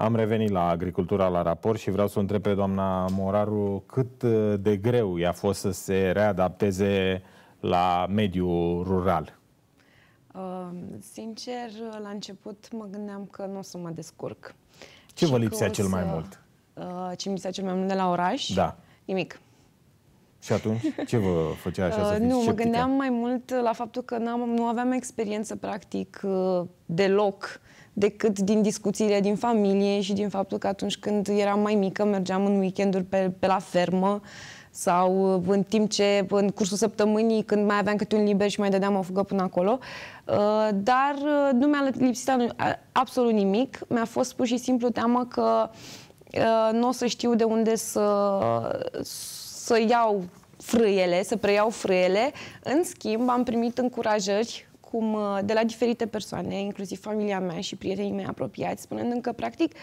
Am revenit la agricultura la raport și vreau să o întreb pe doamna Moraru cât uh, de greu i-a fost să se readapteze la mediul rural. Uh, sincer, la început mă gândeam că nu o să mă descurc. Ce și vă lipsea cel să... mai mult? Uh, ce mi lipsea cel mai mult de la oraș? Da. Nimic. Și atunci, ce vă făcea așa să uh, fiți Nu, sceptică? mă gândeam mai mult la faptul că n-am, nu aveam experiență, practic, uh, deloc decât din discuțiile din familie și din faptul că atunci când eram mai mică mergeam în weekenduri pe, pe la fermă sau uh, în timp ce în cursul săptămânii când mai aveam câte un liber și mai dădeam o fugă până acolo. Uh, dar uh, nu mi-a lipsit absolut nimic. Mi-a fost pur și simplu teamă că nu o să știu de unde să, să iau frâiele, să preiau frâiele. În schimb, am primit încurajări cum uh, de la diferite persoane, inclusiv familia mea și prietenii mei apropiați, spunând încă, practic,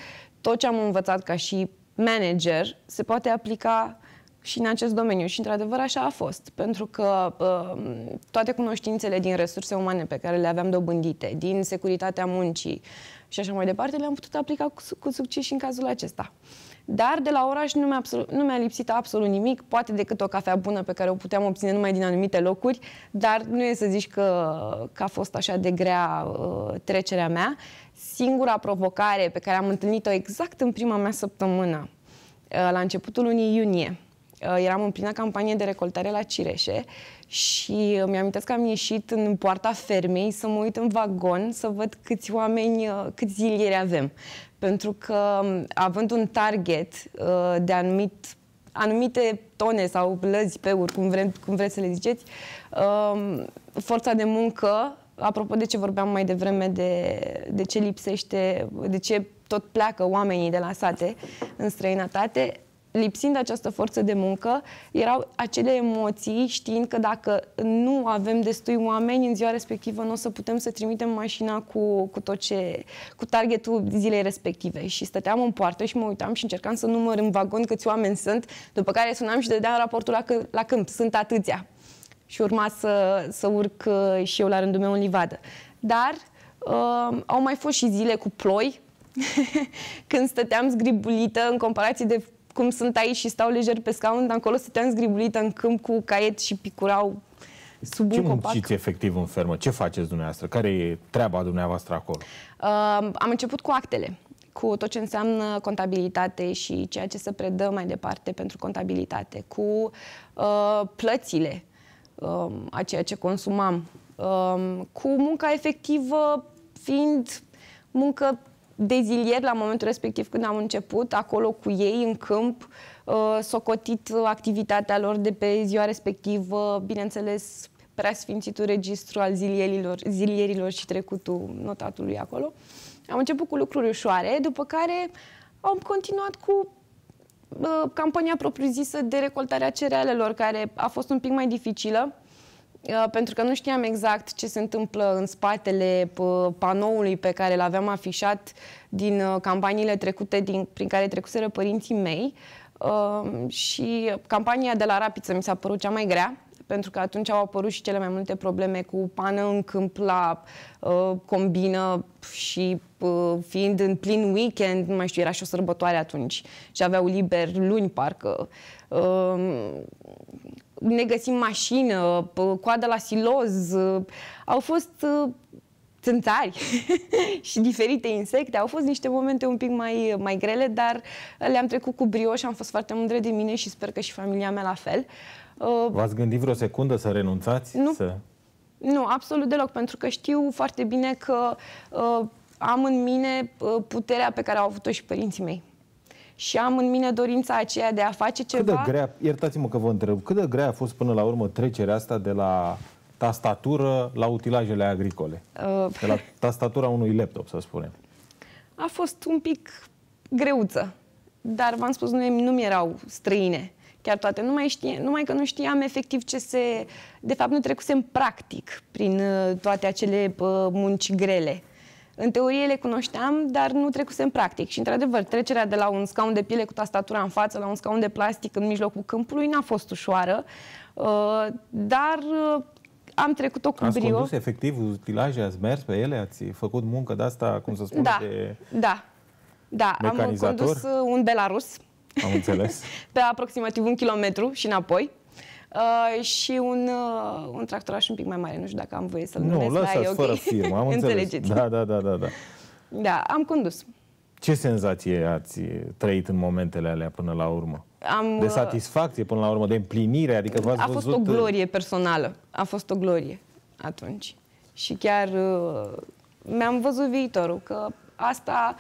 tot ce am învățat ca și manager se poate aplica și în acest domeniu. Și, într-adevăr, așa a fost. Pentru că uh, toate cunoștințele din resurse umane pe care le aveam dobândite, din securitatea muncii și așa mai departe, le-am putut aplica cu, cu succes și în cazul acesta. Dar de la oraș nu mi-a, absolut, nu mi-a lipsit absolut nimic, poate decât o cafea bună pe care o puteam obține numai din anumite locuri, dar nu e să zici că, că a fost așa de grea uh, trecerea mea. Singura provocare pe care am întâlnit-o exact în prima mea săptămână, uh, la începutul lunii iunie, uh, eram în plină campanie de recoltare la Cireșe și mi-am că am ieșit în poarta fermei să mă uit în vagon să văd câți oameni, uh, câți zilieri avem pentru că având un target uh, de anumit anumite tone sau lăzi pe ur, cum, vrem, cum vreți să le ziceți, uh, forța de muncă, apropo de ce vorbeam mai devreme, de, de ce lipsește, de ce tot pleacă oamenii de la sate în străinătate, lipsind această forță de muncă, erau acele emoții, știind că dacă nu avem destui oameni în ziua respectivă, nu o să putem să trimitem mașina cu, cu tot ce, cu targetul zilei respective. Și stăteam în poartă și mă uitam și încercam să număr în vagon câți oameni sunt, după care sunam și dădeam raportul la, la câmp. Sunt atâția. Și urma să, să urc uh, și eu la rândul meu în livadă. Dar uh, au mai fost și zile cu ploi, când stăteam zgribulită în comparație de cum sunt aici și stau lejer pe scaun, dar acolo stăteam zgribulită în câmp cu caiet și picurau sub Ce un copac. Ce efectiv în fermă? Ce faceți dumneavoastră? Care e treaba dumneavoastră acolo? Uh, am început cu actele cu tot ce înseamnă contabilitate și ceea ce se predă mai departe pentru contabilitate, cu uh, plățile uh, a ceea ce consumam, uh, cu munca efectivă fiind muncă de zilier la momentul respectiv când am început, acolo cu ei, în câmp, uh, socotit activitatea lor de pe ziua respectivă, bineînțeles, preasfințitul registru al zilierilor, zilierilor și trecutul notatului acolo. Am început cu lucruri ușoare, după care am continuat cu uh, campania propriu-zisă de recoltare a cerealelor, care a fost un pic mai dificilă, Uh, pentru că nu știam exact ce se întâmplă în spatele uh, panoului pe care l-aveam afișat din uh, campaniile trecute din, prin care trecuseră părinții mei. Și campania de la Rapiță mi s-a părut cea mai grea, pentru că atunci au apărut și cele mai multe probleme cu pană în câmp la uh, combină și uh, fiind în plin weekend, nu mai știu, era și o sărbătoare atunci și aveau liber luni parcă. Uh, ne găsim mașină, coadă la siloz, au fost uh, țânțari și diferite insecte. Au fost niște momente un pic mai, mai grele, dar le-am trecut cu brioș și am fost foarte mândre de mine și sper că și familia mea la fel. Uh, V-ați gândit vreo secundă să renunțați? Nu. Să... Nu, absolut deloc, pentru că știu foarte bine că uh, am în mine uh, puterea pe care au avut-o și părinții mei și am în mine dorința aceea de a face ceva. Cât de grea, iertați-mă că vă întreb, cât de grea a fost până la urmă trecerea asta de la tastatură la utilajele agricole? Uh... De la tastatura unui laptop, să spunem. A fost un pic greuță, dar v-am spus, nu, nu mi erau străine chiar toate. Nu mai știe, numai că nu știam efectiv ce se... De fapt, nu trecusem practic prin uh, toate acele uh, munci grele. În teorie le cunoșteam, dar nu trecusem practic. Și, într-adevăr, trecerea de la un scaun de piele cu tastatura în față la un scaun de plastic în mijlocul câmpului n-a fost ușoară, uh, dar uh, am trecut-o cu ați brio. Ați condus efectiv utilaje, ați mers pe ele, ați făcut muncă de asta, cum să spun, da, de... Da, Da, Mecanizator? am condus uh, un Belarus Am înțeles. pe aproximativ un kilometru și înapoi. Uh, și un, uh, un tractoraș un pic mai mare, nu știu dacă am voie să-l nu, numesc. dar lăsați e ok. fără firmă, am înțeles. Înțelegeți. Da, da, da, da, da. Da, am condus. Ce senzație ați trăit în momentele alea până la urmă? Am, De uh, satisfacție până la urmă, de împlinire? Adică v-ați a fost văzut... o glorie personală. A fost o glorie atunci. Și chiar uh, mi-am văzut viitorul, că asta,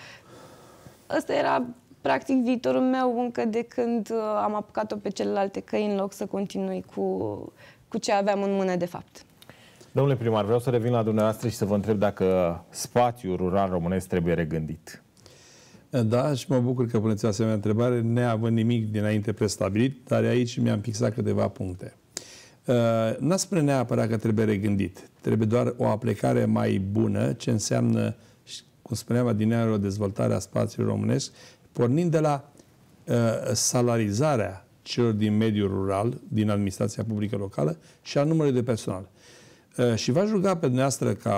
asta era practic viitorul meu încă de când uh, am apucat-o pe celelalte căi în loc să continui cu, cu ce aveam în mână de fapt. Domnule primar, vreau să revin la dumneavoastră și să vă întreb dacă spațiul rural românesc trebuie regândit. Da, și mă bucur că puneți asemenea întrebare, neavând nimic dinainte prestabilit, dar aici mi-am fixat câteva puncte. Uh, n-a spune neapărat că trebuie regândit. Trebuie doar o aplicare mai bună, ce înseamnă, și, cum spuneam adineară, o dezvoltare a spațiului românesc, pornind de la uh, salarizarea celor din mediul rural, din administrația publică locală și a numărului de personal. Uh, și v-aș ruga pe dumneavoastră ca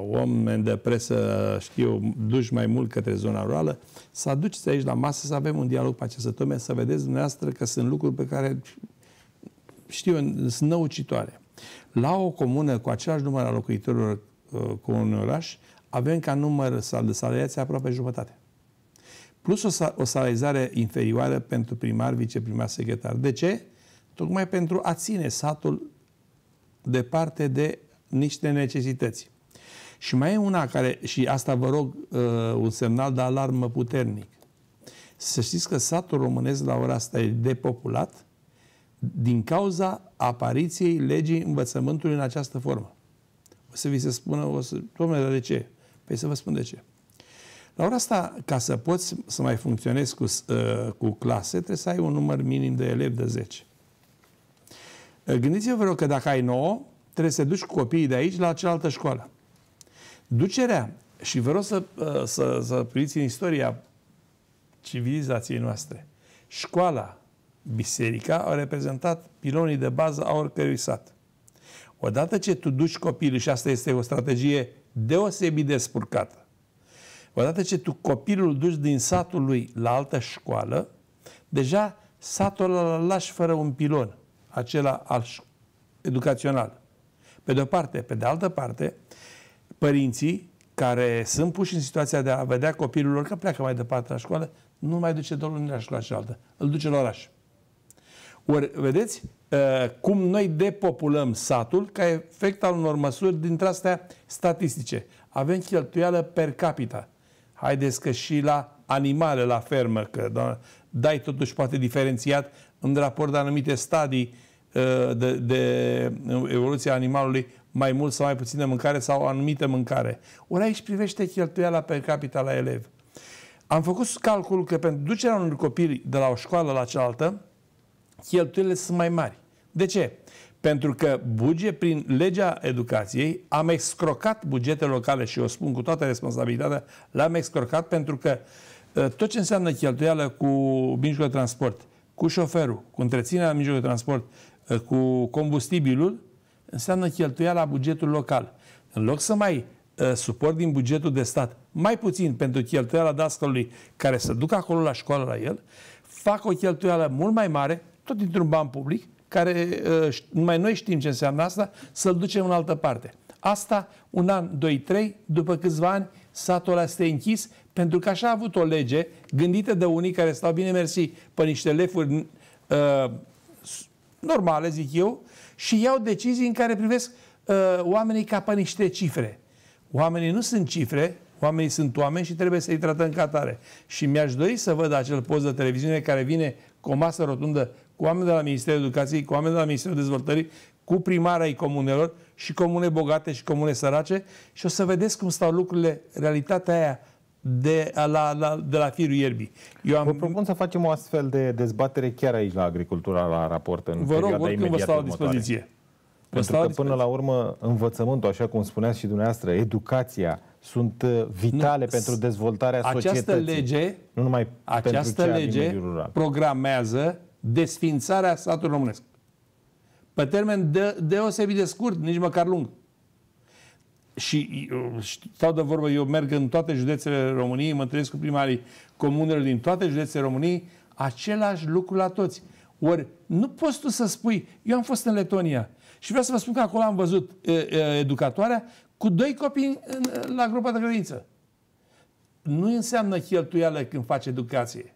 oameni de presă, știu, duși mai mult către zona rurală, să aduceți aici la masă să avem un dialog pe aceste teme, să vedeți dumneavoastră că sunt lucruri pe care știu, sunt năucitoare. La o comună cu același număr al locuitorilor uh, cu un oraș, avem ca număr sal de salariați aproape jumătate. Plus o, sa- o salarizare inferioară pentru primar, viceprimar, secretar. De ce? Tocmai pentru a ține satul departe de niște necesități. Și mai e una care, și asta vă rog, uh, un semnal de alarmă puternic. Să știți că satul românesc la ora asta e depopulat din cauza apariției legii învățământului în această formă. O să vi se spună, o să, domnule, dar de ce? Păi să vă spun de ce. La ora asta, ca să poți să mai funcționezi cu, uh, cu clase, trebuie să ai un număr minim de elevi de 10. Uh, Gândiți-vă, vă rog, că dacă ai 9, trebuie să duci copiii de aici la cealaltă școală. Ducerea, și vă rog să, uh, să, să priviți în istoria civilizației noastre, școala, biserica au reprezentat pilonii de bază a oricărui sat. Odată ce tu duci copilul, și asta este o strategie deosebit de spurcată, odată ce tu copilul duci din satul lui la altă școală, deja satul ăla îl lași fără un pilon, acela al ș- educațional. Pe de o parte. Pe de altă parte, părinții care sunt puși în situația de a vedea copilul lor că pleacă mai departe la școală, nu mai duce doar la școala cealaltă, îl duce la oraș. Ori, vedeți uh, cum noi depopulăm satul ca efect al unor măsuri dintre astea statistice. Avem cheltuială per capita. Haideți că și la animale, la fermă, că da, dai totuși poate diferențiat în raport de anumite stadii uh, de, de evoluția animalului mai mult sau mai puțină mâncare sau anumită mâncare. Ori aici privește cheltuiala per capita la elev. Am făcut calculul că pentru ducerea unui copil de la o școală la cealaltă, cheltuielile sunt mai mari. De ce? Pentru că buget, prin legea educației, am excrocat bugetele locale și o spun cu toată responsabilitatea, l-am excrocat pentru că uh, tot ce înseamnă cheltuială cu mijlocul de transport, cu șoferul, cu întreținerea mijlocului de transport, uh, cu combustibilul, înseamnă cheltuiala bugetul local. În loc să mai uh, suport din bugetul de stat mai puțin pentru cheltuiala dascălului care să ducă acolo la școală la el, fac o cheltuială mult mai mare, tot dintr-un ban public, care uh, numai noi știm ce înseamnă asta, să-l ducem în altă parte. Asta un an, doi, trei, după câțiva ani, satul ăla este închis, pentru că așa a avut o lege gândită de unii care stau bine mersi pe niște lefuri uh, normale, zic eu, și iau decizii în care privesc uh, oamenii ca pe niște cifre. Oamenii nu sunt cifre, oamenii sunt oameni și trebuie să-i tratăm ca tare. Și mi-aș dori să văd acel post de televiziune care vine cu o masă rotundă cu oameni de la Ministerul Educației, cu oameni de la Ministerul Dezvoltării, cu primarea ai comunelor și comune bogate și comune sărace și o să vedeți cum stau lucrurile, realitatea aia de la, la, de la firul ierbii. Eu am... Vă propun să facem o astfel de dezbatere chiar aici la Agricultura la raport în Vă rog, perioada oricând vă imediat stau la următoare. dispoziție. Vă Pentru stau că la până la urmă învățământul, așa cum spuneați și dumneavoastră, educația sunt uh, vitale Nu, pentru dezvoltarea această societății. lege, nu numai această pentru cea din lege mediul rural. programează desfințarea satului românesc. Pe termen de, deosebit de scurt, nici măcar lung. și stau de vorbă, eu merg în toate județele României, mă întâlnesc cu primarii comunelor din toate județele României, același lucru la toți. Ori nu poți tu să spui, eu am fost în Letonia și vreau să vă spun că acolo am văzut e, e, educatoarea cu doi copii în, la grupa de credință. Nu înseamnă cheltuială când faci educație.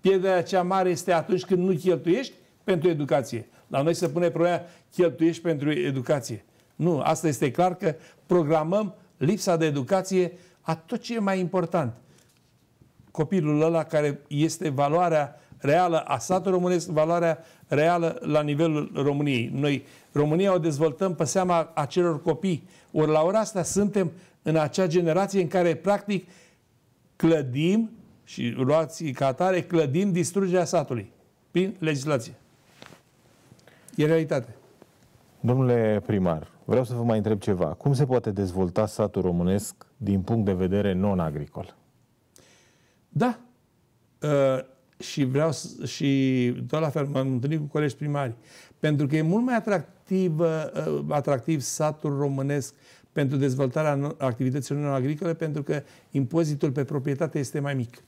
Pierderea cea mare este atunci când nu cheltuiești pentru educație. La noi se pune problema cheltuiești pentru educație. Nu, asta este clar că programăm lipsa de educație a tot ce e mai important. Copilul ăla care este valoarea reală a satului românesc, valoarea reală la nivelul României. Noi, România o dezvoltăm pe seama acelor copii. Ori la ora asta suntem în acea generație în care, practic, clădim și luați ca atare, clădim distrugerea satului prin legislație. E realitate. Domnule primar, vreau să vă mai întreb ceva. Cum se poate dezvolta satul românesc din punct de vedere non-agricol? Da. Uh, și vreau să, și tot la fel m-am întâlnit cu colegi primari. Pentru că e mult mai atractiv, uh, atractiv satul românesc pentru dezvoltarea activităților non-agricole, pentru că impozitul pe proprietate este mai mic.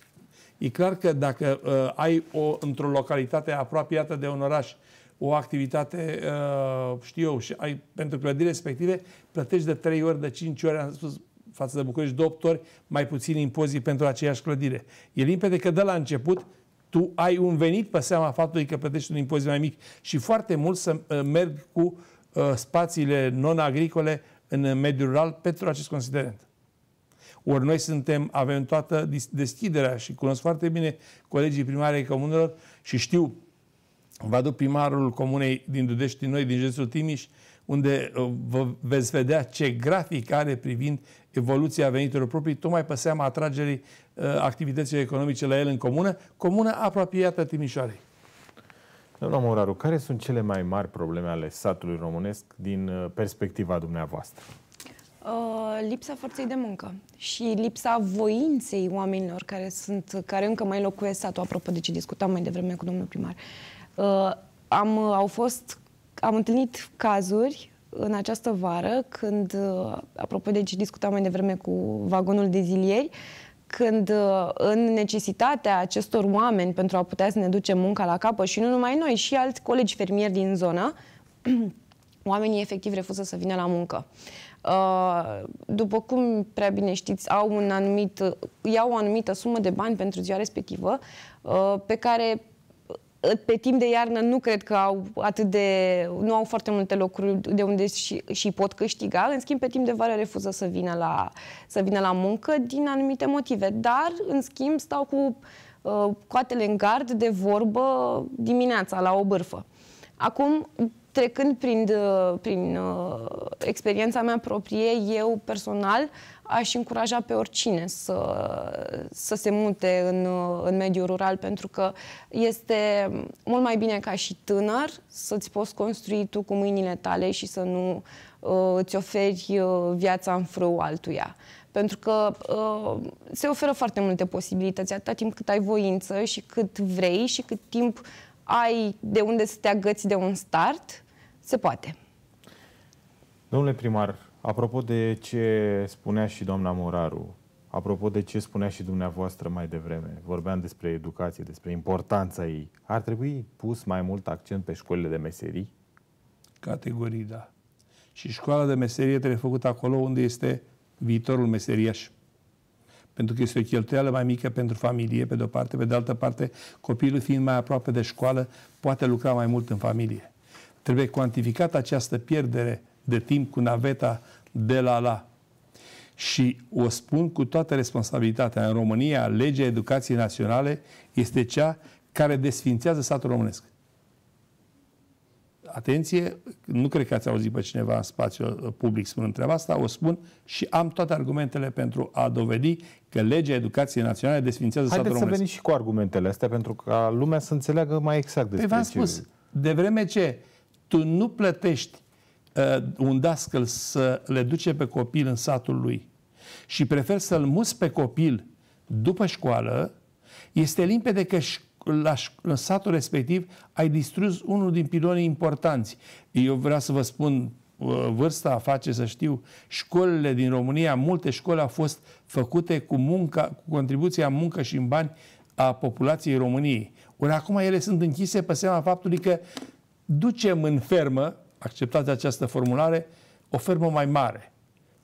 E clar că dacă uh, ai o, într-o localitate apropiată de un oraș o activitate, uh, știu eu, și ai, pentru clădiri respective, plătești de 3 ori, de 5 ori, am spus, față de București, de 8 ori mai puțin impozit pentru aceeași clădire. E limpede că de la început tu ai un venit pe seama faptului că plătești un impozit mai mic și foarte mult să uh, merg cu uh, spațiile non-agricole în mediul rural pentru acest considerent. Ori noi suntem, avem toată deschiderea și cunosc foarte bine colegii primari ai comunelor și știu Vă aduc primarul comunei din Dudești, noi, din județul Timiș, unde uh, vă veți vedea ce grafic are privind evoluția veniturilor proprii, tocmai pe seama atragerii uh, activităților economice la el în comună, comună apropiată Timișoarei. Doamna Moraru, care sunt cele mai mari probleme ale satului românesc din uh, perspectiva dumneavoastră? Uh, lipsa forței de muncă și lipsa voinței oamenilor care, sunt, care încă mai locuiesc satul, apropo de ce discutam mai devreme cu domnul primar. Uh, Uh, am, au fost, am întâlnit cazuri în această vară, când, uh, apropo de ce discutam mai devreme cu vagonul de zilieri, când uh, în necesitatea acestor oameni pentru a putea să ne ducem munca la capăt și nu numai noi, și alți colegi fermieri din zonă, oamenii efectiv refuză să vină la muncă. După cum prea bine știți, au un anumit, iau o anumită sumă de bani pentru ziua respectivă, pe care pe timp de iarnă nu cred că au atât de... nu au foarte multe locuri de unde și, și pot câștiga, în schimb pe timp de vară refuză să vină la, să vină la muncă din anumite motive, dar în schimb stau cu uh, coatele în gard de vorbă dimineața la o bârfă. Acum, trecând prin, uh, prin uh, experiența mea proprie, eu personal aș încuraja pe oricine să, să se mute în, uh, în mediul rural, pentru că este mult mai bine ca și tânăr să-ți poți construi tu cu mâinile tale și să nu uh, îți oferi uh, viața în frâu altuia. Pentru că uh, se oferă foarte multe posibilități, atâta timp cât ai voință și cât vrei și cât timp ai de unde să te agăți de un start, se poate. Domnule primar, apropo de ce spunea și doamna Moraru, apropo de ce spunea și dumneavoastră mai devreme, vorbeam despre educație, despre importanța ei, ar trebui pus mai mult accent pe școlile de meserii? Categorii, da. Și școala de meserie trebuie făcută acolo unde este viitorul meseriaș pentru că este o cheltuială mai mică pentru familie, pe de-o parte, pe de altă parte, copilul fiind mai aproape de școală, poate lucra mai mult în familie. Trebuie cuantificată această pierdere de timp cu naveta de la la. Și o spun cu toată responsabilitatea. În România, legea educației naționale este cea care desfințează satul românesc atenție, nu cred că ați auzit pe cineva în spațiu uh, public spunând treaba asta, o spun și am toate argumentele pentru a dovedi că legea educației naționale desfințează Haideți statul românesc. să veniți și cu argumentele astea pentru ca lumea să înțeleagă mai exact păi despre v-am spus, de vreme ce tu nu plătești uh, un dascăl să le duce pe copil în satul lui și preferi să-l muți pe copil după școală, este limpede că la, la satul respectiv ai distrus unul din pilonii importanți. Eu vreau să vă spun uh, vârsta face să știu, școlile din România, multe școli au fost făcute cu munca, cu contribuția în muncă și în bani a populației României. Ori acum ele sunt închise pe seama faptului că ducem în fermă, acceptați această formulare, o fermă mai mare.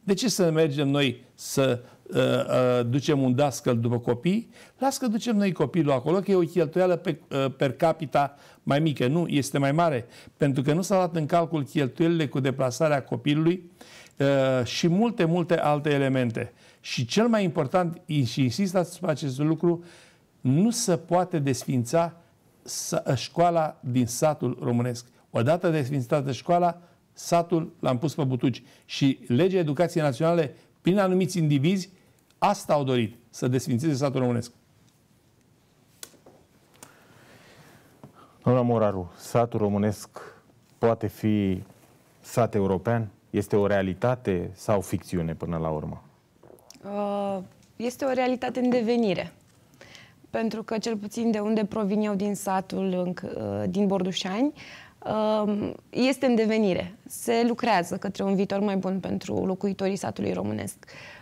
De ce să mergem noi să uh, uh, ducem un dascăl după copii? Las că ducem noi copilul acolo, că e o cheltuială pe, uh, per capita mai mică. Nu, este mai mare. Pentru că nu s-au luat în calcul cheltuielile cu deplasarea copilului uh, și multe, multe alte elemente. Și cel mai important, și insist asupra acest lucru, nu se poate desfința școala din satul românesc. Odată desfințată școala, satul l-am pus pe butuci. Și legea educației naționale, prin anumiți indivizi, asta au dorit, să desfințeze satul românesc. Doamna Moraru, satul românesc poate fi sat european? Este o realitate sau ficțiune până la urmă? Uh, este o realitate în devenire. Pentru că cel puțin de unde provin eu din satul uh, din Bordușani, uh, este în devenire. Se lucrează către un viitor mai bun pentru locuitorii satului românesc.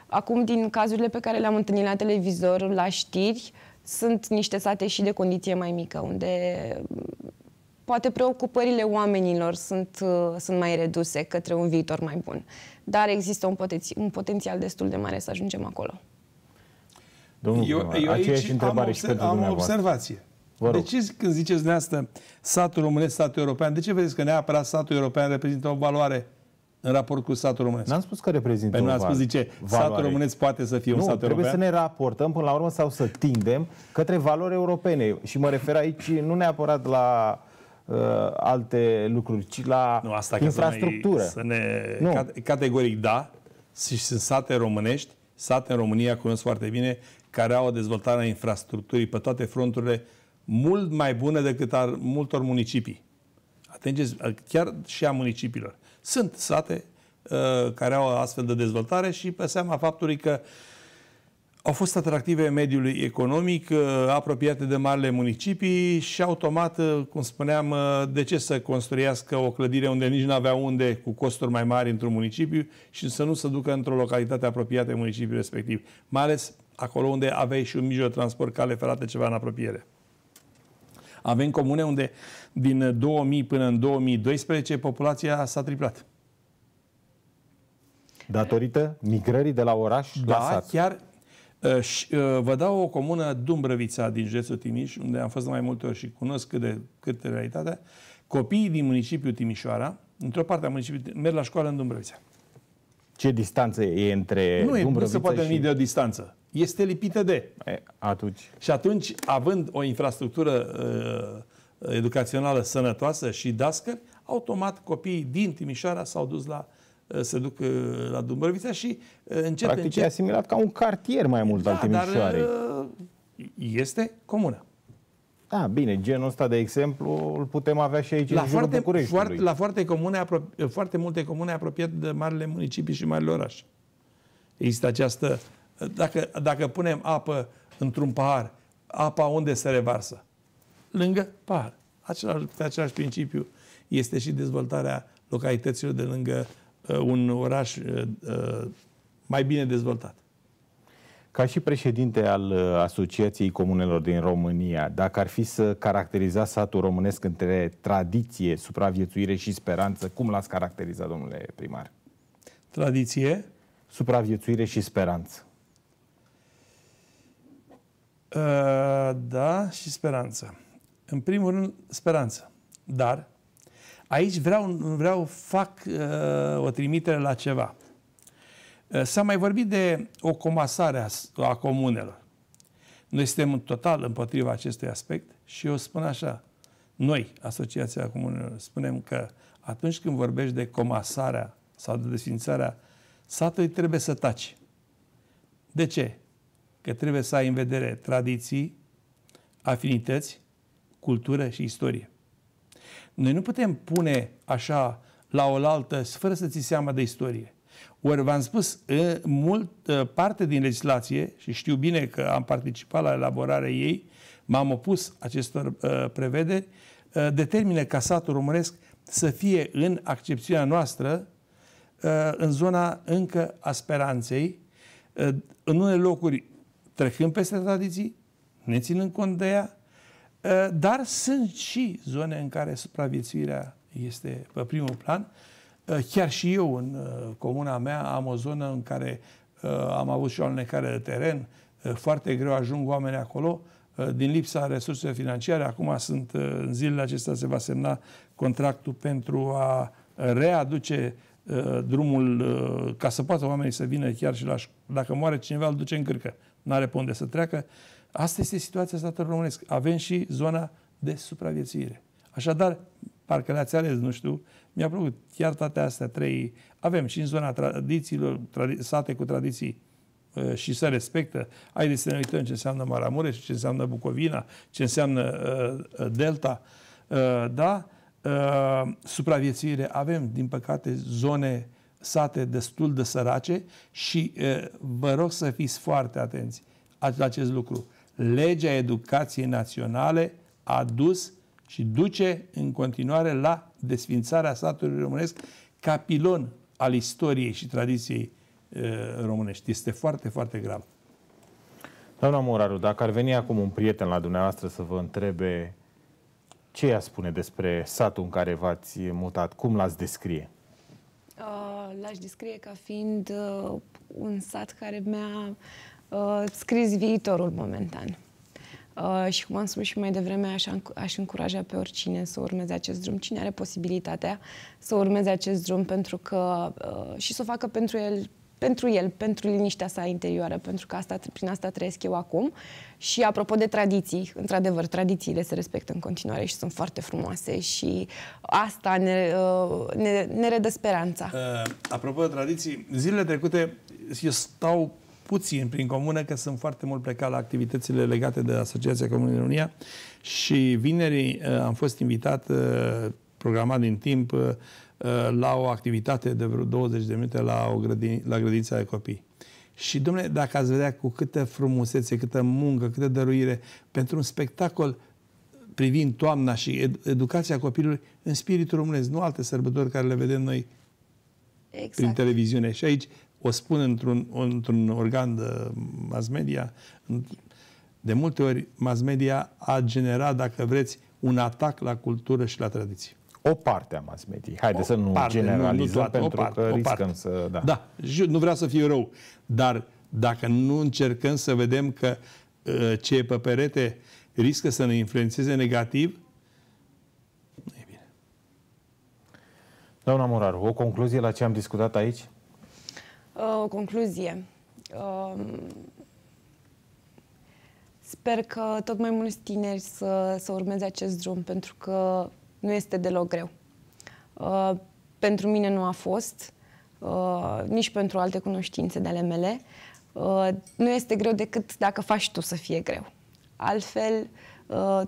Acum, din cazurile pe care le-am întâlnit la televizor, la știri, sunt niște sate și de condiție mai mică, unde poate preocupările oamenilor sunt, uh, sunt mai reduse către un viitor mai bun. Dar există un, potenți- un potențial destul de mare să ajungem acolo. Domnul eu, primar, eu aceeași întrebare am, și pentru am o dumneavoastră. observație. Vă rog. De ce când ziceți dumneavoastră satul românesc, satul european, de ce vedeți că neapărat satul european reprezintă o valoare în raport cu satul românesc? N-am spus că reprezintă Păi nu o ați spus, val- zice, valoare. satul românesc poate să fie un nu, sat trebuie european? să ne raportăm până la urmă sau să tindem către valori europene. Și mă refer aici nu neapărat la uh, alte lucruri, ci la Nu, asta ca infrastructură. Să ne, să Nu. ne cate- categoric da, și sunt sate românești, sate în România, cunosc foarte bine, care au o dezvoltare a infrastructurii pe toate fronturile mult mai bună decât a multor municipii. Atengeți, chiar și a municipiilor. Sunt sate uh, care au astfel de dezvoltare și pe seama faptului că au fost atractive mediului economic, uh, apropiate de marile municipii și automat, uh, cum spuneam, uh, de ce să construiască o clădire unde nici nu avea unde cu costuri mai mari într-un municipiu și să nu se ducă într-o localitate apropiată de municipiul respectiv. Mai ales acolo unde aveai și un mijloc de transport, cale ferată, ceva în apropiere. Avem comune unde din 2000 până în 2012 populația s-a triplat. Datorită migrării de la oraș la Da, sat. chiar uh, și, uh, vă dau o comună Dumbrăvița din județul Timiș, unde am fost de mai multe ori și cunosc cât de cât de realitatea. Copiii din municipiul Timișoara, într-o parte a municipiului, merg la școală în Dumbrăvița. Ce distanță e între Nu, e, nu Dumbrăvița se poate și... numi de o distanță. Este lipită de. E, atunci, Și atunci, având o infrastructură uh, educațională sănătoasă și dascări, automat copiii din Timișoara s-au dus la uh, se duc uh, la Dumbrăvița și uh, încet, practic, încet... e asimilat ca un cartier mai mult al dar Timișoarei. uh, este comună. Da, bine, genul ăsta de exemplu îl putem avea și aici La în jurul foarte, Bucureștiului. foarte, la foarte, comune, apro- foarte multe comune apropiate de marile municipii și marile orașe. Există această... Dacă, dacă punem apă într-un pahar, apa unde se revarsă? Lângă pahar. Același, pe același principiu este și dezvoltarea localităților de lângă uh, un oraș uh, uh, mai bine dezvoltat. Ca și președinte al uh, Asociației Comunelor din România, dacă ar fi să caracteriza satul românesc între tradiție, supraviețuire și speranță, cum l-ați caracteriza, domnule primar? Tradiție, Supraviețuire și speranță. Uh, da, și speranță. În primul rând, speranță. Dar aici vreau, vreau fac uh, o trimitere la ceva. Uh, s-a mai vorbit de o comasare a, s- a comunelor. Noi suntem în total împotriva acestui aspect și eu spun așa, noi, Asociația Comunelor, spunem că atunci când vorbești de comasarea sau de desfințarea satului, trebuie să taci. De ce? Că trebuie să ai în vedere tradiții, afinități, cultură și istorie. Noi nu putem pune așa la oaltă fără să ți seama de istorie. Ori v-am spus, în mult, parte din legislație, și știu bine că am participat la elaborarea ei, m-am opus acestor uh, prevederi, uh, determină ca satul românesc să fie în accepțiunea noastră în zona încă a speranței, în unele locuri trecând peste tradiții, ne ținând cont de ea, dar sunt și zone în care supraviețuirea este pe primul plan. Chiar și eu, în comuna mea, am o zonă în care am avut și o alunecare de teren, foarte greu ajung oameni acolo, din lipsa resurselor financiare. Acum sunt, în zilele acestea se va semna contractul pentru a readuce drumul ca să poată oamenii să vină chiar și la Dacă moare cineva, îl duce în cârcă. Nu are pe unde să treacă. Asta este situația statului românesc. Avem și zona de supraviețuire. Așadar, parcă le-ați ales, nu știu, mi-a plăcut chiar toate astea trei. Avem și în zona tradițiilor, tradi- sate cu tradiții uh, și să respectă. Haideți să ne uităm ce înseamnă Maramureș, ce înseamnă Bucovina, ce înseamnă uh, Delta. Uh, da? Uh, supraviețuire. Avem, din păcate, zone sate destul de sărace și uh, vă rog să fiți foarte atenți la acest lucru. Legea educației naționale a dus și duce în continuare la desfințarea satului românesc ca pilon al istoriei și tradiției uh, românești. Este foarte, foarte grav. Doamna Moraru, dacă ar veni acum un prieten la dumneavoastră să vă întrebe ce ea spune despre satul în care v-ați mutat, cum l-ați descrie? Uh, l-aș descrie ca fiind uh, un sat care mi-a uh, scris viitorul momentan. Uh, și cum am spus și mai devreme, aș, aș încuraja pe oricine să urmeze acest drum, cine are posibilitatea să urmeze acest drum, pentru că uh, și să o facă pentru el, pentru el, pentru liniștea sa interioară, pentru că asta, prin asta trăiesc eu acum. Și apropo de tradiții, într-adevăr, tradițiile se respectă în continuare și sunt foarte frumoase și asta ne, uh, ne, ne redă speranța. Uh, apropo de tradiții, zilele trecute eu stau puțin prin comună, că sunt foarte mult plecat la activitățile legate de Asociația Comunei România și vineri uh, am fost invitat, uh, programat din timp, uh, la o activitate de vreo 20 de minute la, o grădin, la grădința de copii. Și, domnule, dacă ați vedea cu câtă frumusețe, câtă muncă, câtă dăruire pentru un spectacol privind toamna și ed- educația copilului în spiritul românesc, nu alte sărbători care le vedem noi exact. prin televiziune. Și aici o spun într-un, într-un organ de mass media, de multe ori mass media a generat, dacă vreți, un atac la cultură și la tradiție. O parte a mass media. Haideți să nu parte, generalizăm, nu, nu toate, pentru o parte, că o riscăm parte. să... Da. da, nu vreau să fiu rău, dar dacă nu încercăm să vedem că uh, ce e pe perete riscă să ne influențeze negativ, nu e bine. Doamna Moraru, o concluzie la ce am discutat aici? Uh, o concluzie. Um, sper că tot mai mulți tineri să, să urmeze acest drum, pentru că nu este deloc greu. Uh, pentru mine nu a fost, uh, nici pentru alte cunoștințe de ale mele. Nu este greu decât dacă faci tu să fie greu. Altfel,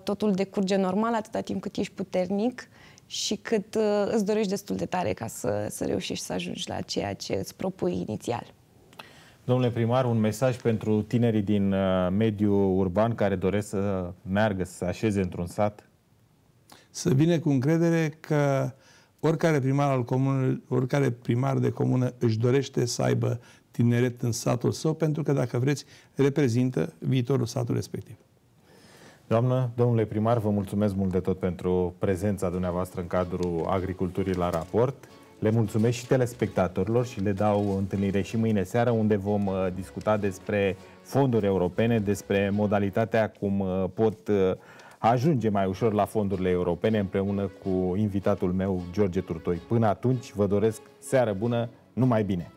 totul decurge normal atâta timp cât ești puternic și cât uh, îți dorești destul de tare ca să, să reușești să ajungi la ceea ce îți propui inițial. Domnule primar, un mesaj pentru tinerii din uh, mediul urban care doresc să meargă, să se așeze într-un sat? Să vină cu încredere că oricare primar, al comunului, oricare primar de comună își dorește să aibă tineret în satul său, pentru că, dacă vreți, reprezintă viitorul satului respectiv. Doamnă, domnule primar, vă mulțumesc mult de tot pentru prezența dumneavoastră în cadrul agriculturii la raport. Le mulțumesc și telespectatorilor și le dau întâlnire și mâine seară unde vom uh, discuta despre fonduri europene, despre modalitatea cum uh, pot uh, ajunge mai ușor la fondurile europene împreună cu invitatul meu, George Turtoi. Până atunci, vă doresc seară bună, numai bine!